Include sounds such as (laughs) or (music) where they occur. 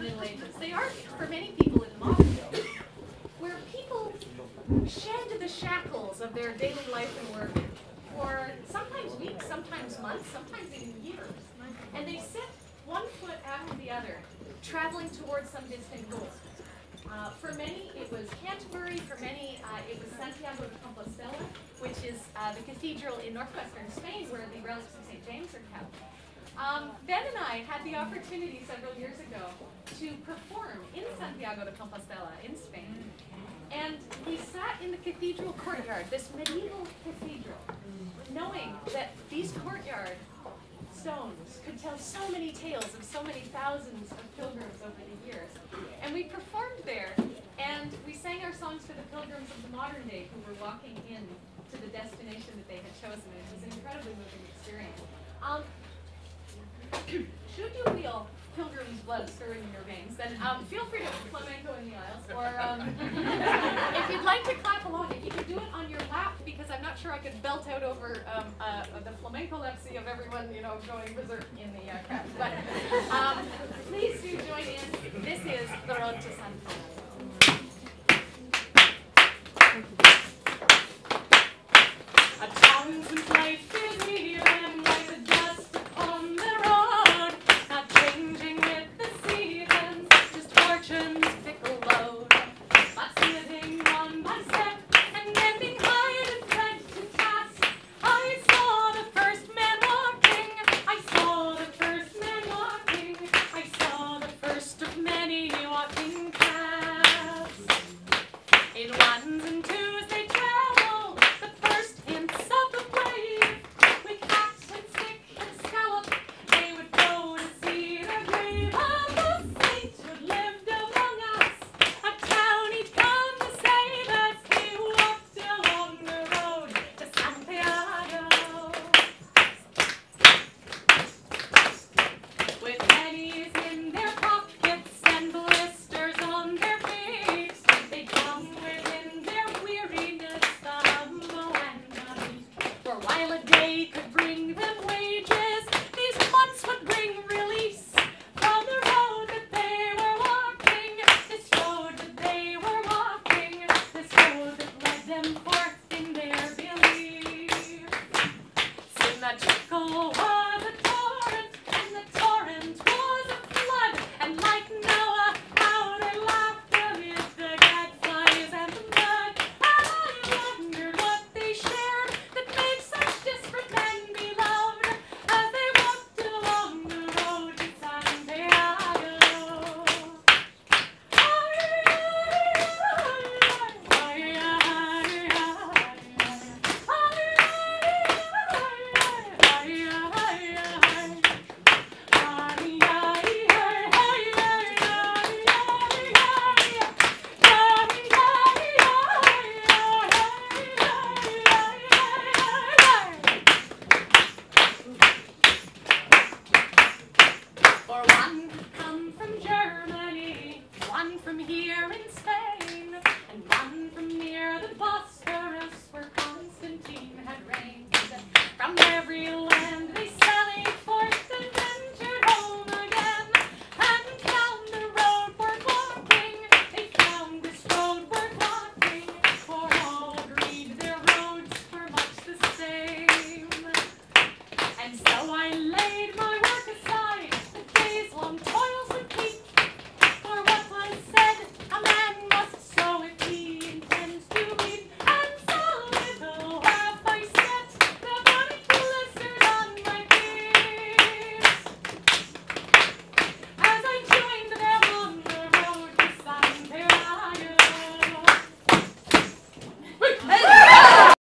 Middle Ages. They are for many people in the modern day, where people shed the shackles of their daily life and work for sometimes weeks, sometimes months, sometimes even years. And they sit one foot after the other, traveling towards some distant goal. Uh, for many, it was Canterbury. For many, uh, it was Santiago de Compostela, which is uh, the cathedral in northwestern Spain where the relics of St. James are kept. Um, ben and I had the opportunity several years ago to perform in Santiago de Compostela in Spain. And we sat in the cathedral courtyard, this medieval cathedral, knowing that these courtyard stones could tell so many tales of so many thousands of pilgrims over the years. And we performed there, and we sang our songs for the pilgrims of the modern day who were walking in to the destination that they had chosen. It was an incredibly moving experience. Um, should you feel pilgrim's blood stirring in your veins, then um, feel free to flamenco in the aisles, or um, (laughs) if you'd like to clap along, if you could do it on your lap, because I'm not sure I could belt out over um, uh, the flamenco lepsy of everyone, you know, going berserk in the uh, crowd. But um, please do join in. This is the road to San Fernando.